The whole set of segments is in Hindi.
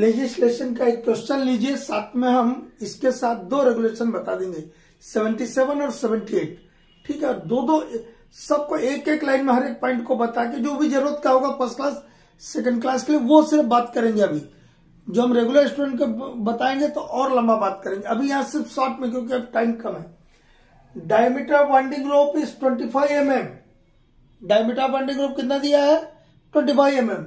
लेजिस्लेशन का एक क्वेश्चन लीजिए, साथ में हम इसके साथ दो रेगुलेशन बता देंगे 77 और 78 ठीक है दो दो, सबको एक एक लाइन में हर एक पॉइंट को बता के जो भी ज़रूरत का होगा फ़र्स्ट क्लास सेकंड क्लास के लिए वो सिर्फ़ बात करेंगे अभी। जो हम रेगुलर स्टूडेंट को बताएँगे तो और लंबा बात करेंगे। अभी यहाँ सिर्फ़ शॉर्ट में, क्योंकि अब टाइम कम है। Diameter of winding rope is 25 M M diameter of winding rope कितना दिया है? 25 M M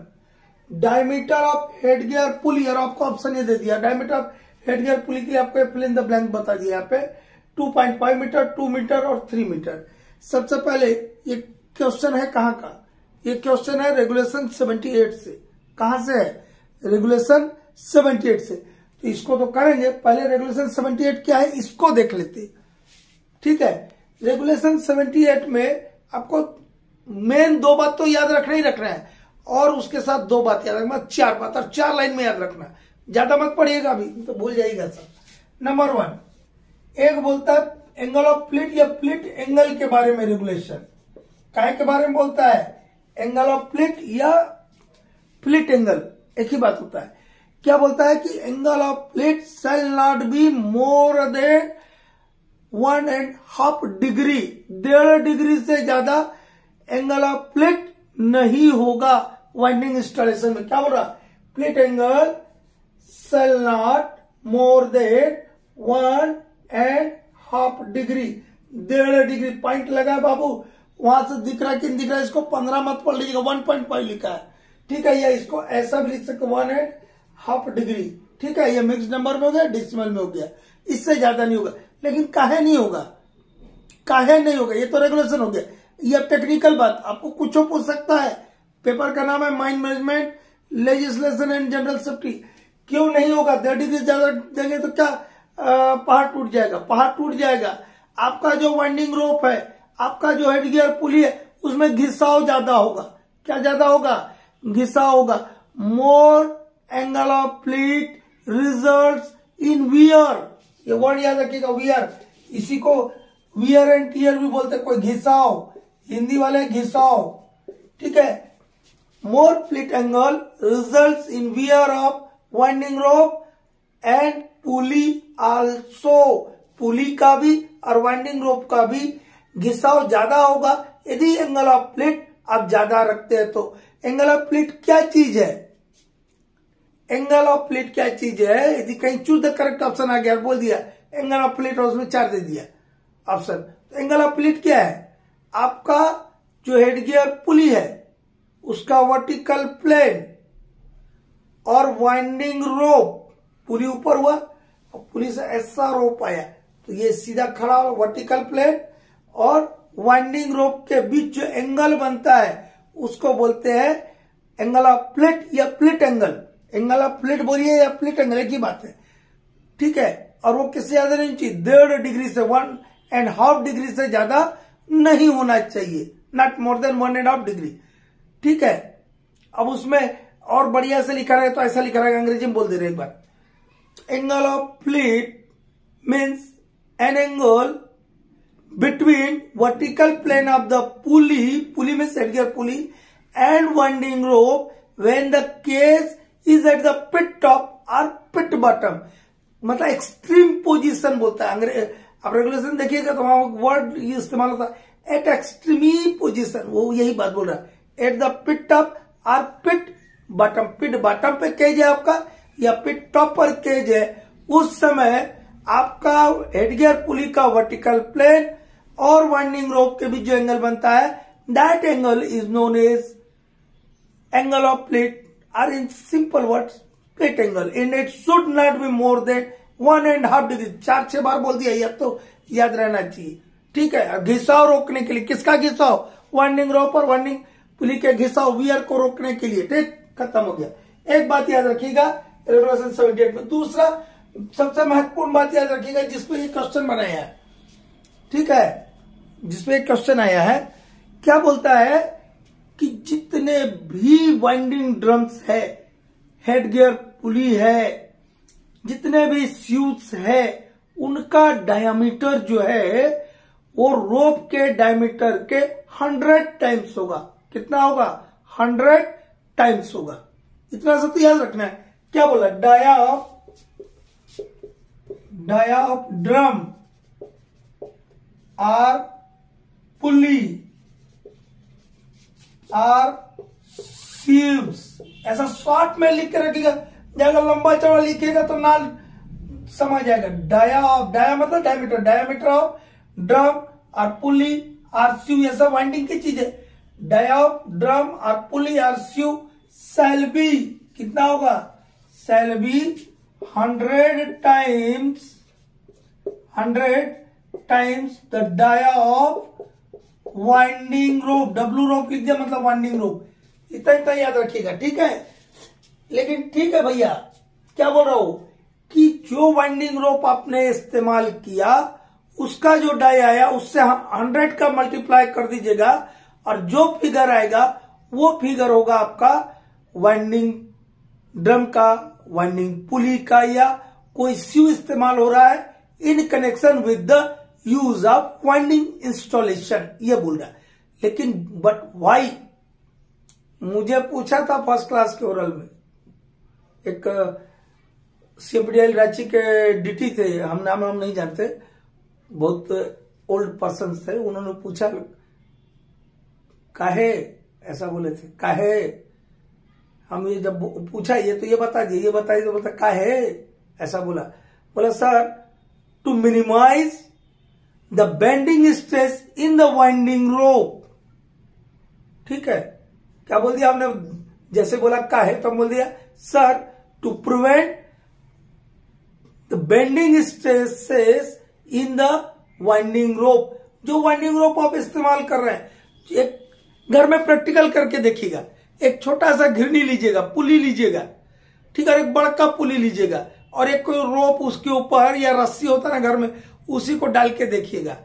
diameter of head gear pulley, और आपको ऑप्शन ये दे दिया। Diameter of head gear pulley के लिए आपको फिल इन द ब्लैंक बता दिया यहाँ पे। 2.5 मीटर 2 मीटर और 3 मीटर सबसे पहले ये क्वेश्चन है कहाँ का? ये क्वेश्चन है रेगुलेशन 78 से। कहा से है? रेगुलेशन 78 से। तो इसको तो करेंगे, पहले रेगुलेशन 78 क्या है, इसको देख लेते। ठीक है? रेगुलेशन 78 में आपको मेन दो बात तो याद रखना ही रखना है। और उसके साथ दो बात याद रखना, चार बात, और चार लाइन में याद रखना। ज़्यादा मत पढ़िएगा अभी तो भूल जाइएगा सब। नंबर वन एक बोलता है एंगल ऑफ़ प्लिट या प्लिट एंगल के बारे में रेगुलेशन काय के बारे में बोलता है? एंगल ऑफ़ प्लिट या प्लिट एंगल एक ही बात होता है। क्या बोलता है कि angle of fleet shall not be more than one and half degree डेढ़ डिग्री से ज़्यादा एंगल ऑफ़ प्लिट नहीं होगा। वाइंडिंग इंस्टॉलेशन में क्या बोल रहा? Plate angle shall not more than one and half degree डेढ़ डिग्री पॉइंट लगा है बाबू। वहाँ से दिख रहा कि दिख रहा है, इसको पंद्रह मत पढ़ लीजिएगा। वन पॉइंट फाइव लिखा है। ठीक है, या इसको ऐसा भी लिख सकते वन एंड हाफ़ डिग्री ठीक है, ये मिक्स नंबर में हो गया डिसिमल में हो गया। इससे ज़्यादा नहीं होगा। लेकिन काहे नहीं होगा? काहे नहीं होगा? ये तो रेगुलेशन हो गया। ये टेक्निकल बात, आपको कुछ पूछ सकता है। पेपर का नाम है mines management legislation and general safety क्यों नहीं होगा? डेढ़ डिग्री ज़्यादा देंगे तो क्या पहाड़ टूट जाएगा? पहाड़ टूट जाएगा। आपका जो वाइंडिंग रोप है, आपका जो हेड गियर पुली है, उसमें घिसाव ज़्यादा होगा। क्या ज़्यादा होगा? घिसाव होगा। More angle of fleet result in wear ये वर्ड याद रखिएगा वियर इसी को वियर एंड टीयर भी बोलते कोई घिसाव। हिंदी वाले घिसाव ठीक है? More fleet angle result in wear of winding rope and pulley also pulley का भी और वाइंडिंग रोप का भी घिसाव ज़्यादा होगा। यदि एंगल ऑफ़ प्लेट आप ज़्यादा रखते हैं तो। एंगल ऑफ़ प्लेट क्या चीज़ है? एंगल ऑफ़ प्लेट क्या चीज़ है? यदि कहीं चूज़ द करेक्ट ऑप्शन आ गया बोल दिया एंगल ऑफ़ प्लेट और उसमें चार दे दिया। ऑप्शन तो एंगल ऑफ़ प्लेट क्या है? आपका जो हेड गियर पुली है, उसका वर्टिकल प्लेन और वाइंडिंग रोप पुली ऊपर हुआ, और पुली से ऐसा रोप आया। तो ये सीधा खड़ा वर्टिकल प्लेन और वाइंडिंग रोप के बीच जो एंगल बनता है, उसको बोलते हैं एंगल ऑफ़ प्लेट या plate angle angle of plate बोलिए या प्लेट एंगल एक ही बात है। ठीक है? और वो किससे ज़्यादा चाहिए डेढ़ डिग्री से वन एंड हाफ़ डिग्री से ज़्यादा नहीं होना चाहिए। Not more than one and half degree ठीक है? अब उसमें और बढ़िया से लिखा रहे तो ऐसा लिखा रहेगा अंग्रेज़ी में बोल दे रहे एक बार। Angle of plate means an angle between vertical plane of the pulley pulley means headgear pulley and winding rope when the cage is at the pit top और पिट बॉटम मतलब एक्सट्रीम पोजिशन बोलता है अंग्रेज़ आप रेगुलेशन देखिएगा तो वहाँ वर्ड ये इस्तेमाल होता है। एट एक्सट्रीमी पोजिशन वो यही बात बोल रहा है। एट द पिट टॉप और पिट बॉटम पिट बॉटम पे केज है आपका, या पिट टॉप पर केज है, उस समय आपका हेडगियर पुली का वर्टिकल प्लेन और वाइंडिंग रोप के बीच जो एंगल बनता है that angle is known as angle of plate or in simple word plate angle in it should not be more than one and half degree चार छह बार बोल दिया या तो याद रहना चाहिए। ठीक है घिसाव रोकने के लिए किसका घिसाव? वाइंडिंग रोप और पुली के घिसाव वियर को रोकने के लिए। ठीक, खत्म हो गया। एक बात याद रखिएगा रेगुलेशन सेवेंटी में। दूसरा, सबसे महत्वपूर्ण बात याद रखिएगा, जिसपे ये क्वेश्चन बनाया है। ठीक है जिसमें एक क्वेश्चन आया है, क्या बोलता है कि जितने भी वाइंडिंग ड्रम्स है हेड गियर पुली है जितने भी स्यूट्स है, उनका डायमीटर जो है, वो रोप के डायमीटर के हंड्रेड टाइम्स होगा। कितना होगा? हंड्रेड टाइम्स होगा। इतना सा तो याद रखना है। क्या बोला? Dia of dia of drum or pulley or sheaves ऐसा शॉर्ट में लिख के रखिएगा अगर लंबा चौड़ा लिखेगा तो नाल समझ जाएगा। डाया ऑफ़ डाया मतलब डायमीटर डायमीटर ऑफ़ ड्रम और पुली आर सीव ये सब वाइंडिंग की चीज़ है। डाया ऑफ़ ड्रम और pulley or sheave shall be कितना होगा? Shall be hundred times hundred times the dia of winding rope W rope लिख दिया मतलब वाइंडिंग रोप इतना इतना याद रखिएगा, ठीक है? लेकिन ठीक है भैया, क्या बोल रहा हूँ? कि जो वाइंडिंग रोप आपने इस्तेमाल किया, उसका जो डाई आया, उससे हम हंड्रेड का मल्टीप्लाई कर दीजिएगा, और जो फिगर आएगा, वो फिगर होगा आपका वाइंडिंग ड्रम का वाइंडिंग पुली का, या कोई स्यू इस्तेमाल हो रहा है in connection with the use of winding installation ये बोल रहा है। लेकिन बट वाई मुझे पूछा था फ़र्स्ट क्लास के ओरल में। एक सीएमपीडीएल रांची के डीटी थे, हम नाम हम नहीं जानते। बहुत ओल्ड पर्सन थे, उन्होंने पूछा, काहे? ऐसा बोले थे, काहे? हम ये जब पूछा, ये तो ये बता दिए ये बताइए तो बता, काहे? ऐसा बोला। बोला, sir to minimise the bending stress in the winding rope ठीक है? क्या बोल दिया हमने? जैसे बोला, काहे? तो बोल दिया, sir to prevent the bending stresses in the winding rope जो वाइंडिंग रोप आप इस्तेमाल कर रहे हैं, एक घर में प्रैक्टिकल करके देखिएगा। एक छोटा सा घिरनी लीजिएगा, पुली लीजिएगा, ठीक है एक बड़का पुली लीजिएगा, और एक कोई रोप उसके ऊपर या रस्सी होता है ना घर में, उसी को डाल के देखिएगा।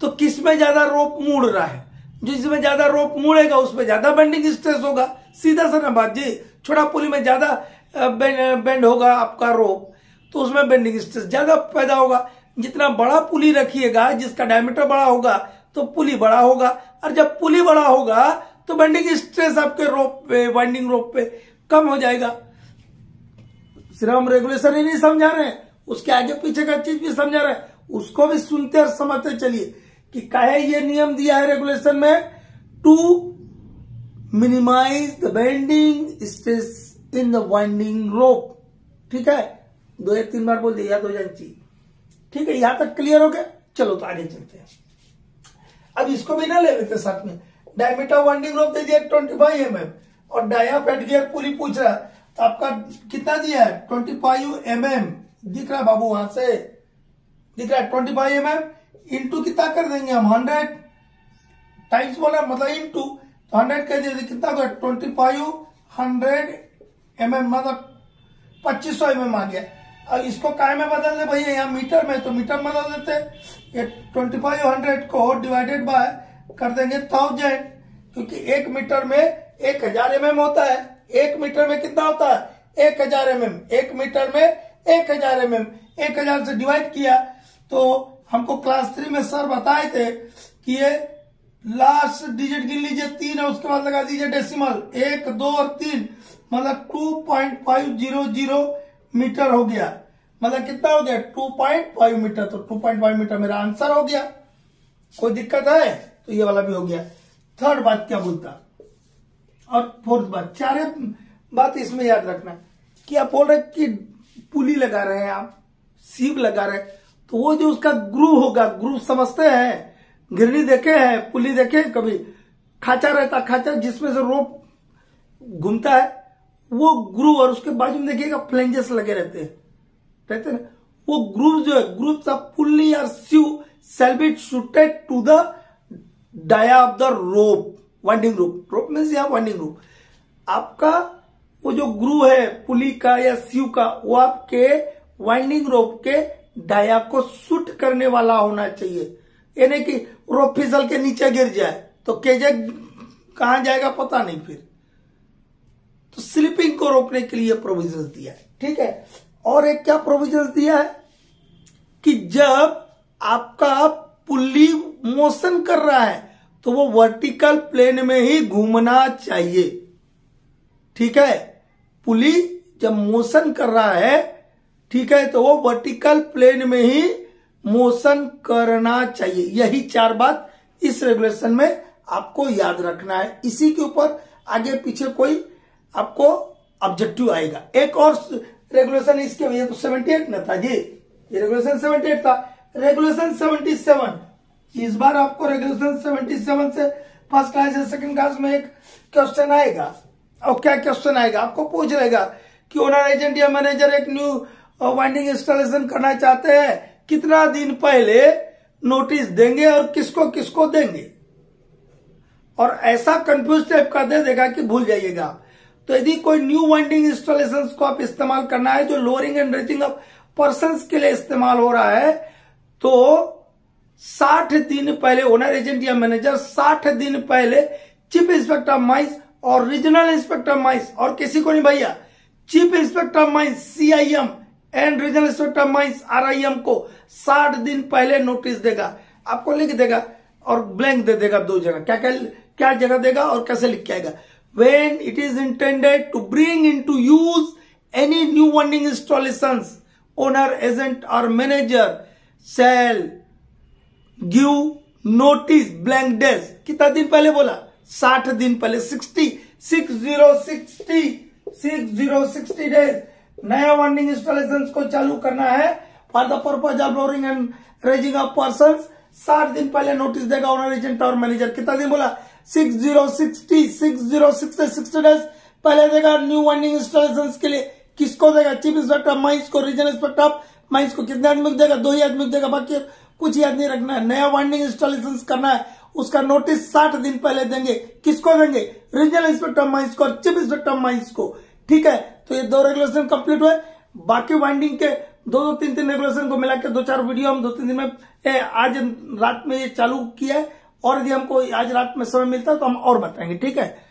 तो किसमें ज़्यादा रोप मुड़ रहा है? जिसमें ज़्यादा रोप मुड़ेगा, उसमें ज़्यादा बेंडिंग स्ट्रेस होगा। सीधा सा ना बात, जी, छोटा पुली में ज़्यादा बेंड होगा आपका रोप तो उसमें बेंडिंग स्ट्रेस ज़्यादा पैदा होगा। जितना बड़ा पुली रखिएगा, जिसका डायमीटर बड़ा होगा तो पुली बड़ा होगा। और जब पुली बड़ा होगा तो बेंडिंग स्ट्रेस आपके रोप पे वाइंडिंग रोप पे कम हो जाएगा। सिर्फ़ हम रेगुलेशन ही नहीं समझा रहे हैं, उसके आगे पीछे का चीज़ भी समझा रहे हैं। उसको भी सुनते और समझते चलिए कि कहे ये नियम दिया है रेगुलेशन में? To minimise the bending stress in the winding rope ठीक है? दो या तीन बार बोल दिया, याद हो जाए चीज़ ठीक है, यहाँ तक क्लियर हो गया? चलो तो आगे चलते हैं। अब इसको भी ना ले लेते साथ में। डायमीटर वाइंडिंग रोप दे दिया ट्वेंटी फाइव एम एम और डाया फेट गियर पुली पूछ रहा है। तो आपका कितना दिया है? ट्वेंटी फाइव एम एम दिख रहा बाबू वहाँ से। दिख रहा है twenty five M M into कितना कर देंगे हम? हंड्रेड टाइम्स बोला मतलब इंटू तो हंड्रेड कर दिया कितना twenty five hundred M M मतलब पच्चीस सौ एम एम आ गया। और इसको काय में बदल दे भैया? यहाँ मीटर में तो मीटर में बदल देते। ये ट्वेंटी फाइव हंड्रेड को डिवाइडेड बाय कर देंगे थाउज़ेंड क्योंकि एक मीटर में एक हज़ार एम एम होता है। एक मीटर में कितना होता है? एक हज़ार एम एम एक मीटर में एक हज़ार एम एम एक हज़ार से डिवाइड किया तो हमको क्लास थ्री में सर बताए थे कि ये लास्ट डिजिट गिन लीजिए, तीन है उसके बाद लगा दीजिए डेसिमल एक, दो और तीन। मतलब two point five zero zero metre हो गया। मतलब कितना हो गया? Two point five metre. तो टू पॉइंट फाइव मीटर मेरा आंसर हो गया। कोई दिक्कत है? तो ये वाला भी हो गया। थर्ड बात क्या बोलता? और फोर्थ बात, चारे बात इसमें याद रखना। कि आप बोल रहे कि पुली लगा रहे हैं आप सीप लगा रहे तो वो जो उसका ग्रूव होगा, ग्रूव समझते हैं। गिरनी देखे हैं, पुली देखे कभी। खाचा रहता, खाचा जिसमें से रोप घूमता है वो ग्रूव और उसके बाजू में देखिएगा फ्लेंजेस लगे रहते हैं। रहते ना? वो ग्रुप जो है ग्रुप ऑफ़ पुल्ली और स्यू shall be suited to the dia of the rope winding rope rope means यहाँ वाइंडिंग रोप आपका वो जो ग्रू है पुली का या स्यू का, वो आपके वाइंडिंग रोप के डाया को सुट करने वाला होना चाहिए। यानी कि रोप फिसल के नीचे गिर जाए तो केजे कहा जाएगा पता नहीं फिर। तो स्लिपिंग को रोकने के लिए प्रोविज़न दिया है। ठीक है? और एक क्या प्रोविज़न दिया है? कि जब आपका पुल्ली मोशन कर रहा है तो वो वर्टिकल प्लेन में ही घूमना चाहिए। ठीक है? पुली जब मोशन कर रहा है, ठीक है तो वो वर्टिकल प्लेन में ही मोशन करना चाहिए। यही चार बात इस रेगुलेशन में आपको याद रखना है। इसी के ऊपर आगे पीछे कोई आपको ऑब्जेक्टिव आएगा। एक और रेगुलेशन इसके ये तो सेवेंटी एट न था जी। ये रेगुलेशन सेवेंटी एट था। रेगुलेशन सेवेंटी सेवन इस बार आपको रेगुलेशन सेवेंटी सेवन से फ़र्स्ट क्लास या सेकंड क्लास में एक क्वेश्चन आएगा। और क्या क्वेश्चन आएगा? आपको पूछ लेगा कि ओनर एजेंट या मैनेजर एक न्यू वाइंडिंग इंस्टॉलेशन करना चाहते हैं। कितना दिन पहले नोटिस देंगे और किसको किसको देंगे? और ऐसा कंफ्यूज टाइप का दे देगा कि भूल जाइएगा तो यदि कोई न्यू वाइंडिंग इंस्टॉलेशन को आप इस्तेमाल करना है, जो lowering and raising of person के लिए इस्तेमाल हो रहा है तो 60 दिन पहले ओनर एजेंट या मैनेजर 60 दिन पहले चीफ इंस्पेक्टर माइंस और रीजनल इंस्पेक्टर माइंस और किसी को नहीं भैया chief inspector mines CIM and regional inspector mines RIM को 60 दिन पहले नोटिस देगा। आपको लिख देगा और ब्लैंक दे देगा दो जगह। क्या क्या क्या जगह देगा और कैसे लिख के आएगा? When it is intended to bring in to use any new winding installation owner agent और manager shall give notice blank कितना दिन पहले बोला? साठ दिन पहले sixty six zero sixty six zero sixty days नया वार्निंग इंस्टॉलेशन को चालू करना है। For the purpose of lowering and raising of person साठ दिन पहले नोटिस देगा ओनर एजेंट और मैनेजर कितना दिन बोला? सिक्स ज़ीरो पहले देगा न्यू वार्निंग इंस्टॉलेशन के लिए। किसको देगा? चीफ इंस्पेक्टर माइंस को रीजनल इंस्पेक्टर ऑफ़ माइंस को। कितने आदमी को देगा? दो ही आदमी को देगा। बाकी कुछ याद नहीं रखना है। नया वार्निंग इंस्टॉलेशन करना है। उसका नोटिस साठ दिन पहले देंगे। किसको देंगे? रीजनल इंस्पेक्टर माइंस को और चीफ इंस्पेक्टर माइंस को। ठीक है? तो ये दो रेगुलेशन कंप्लीट हुए। बाकी वाइंडिंग के दो दो तीन तीन रेगुलेशन को मिला के दो चार वीडियो हम दो तीन दिन में ए, आज रात में ये चालू किया है। और यदि हमको आज रात में समय मिलता है तो हम और बताएँगे, ठीक है?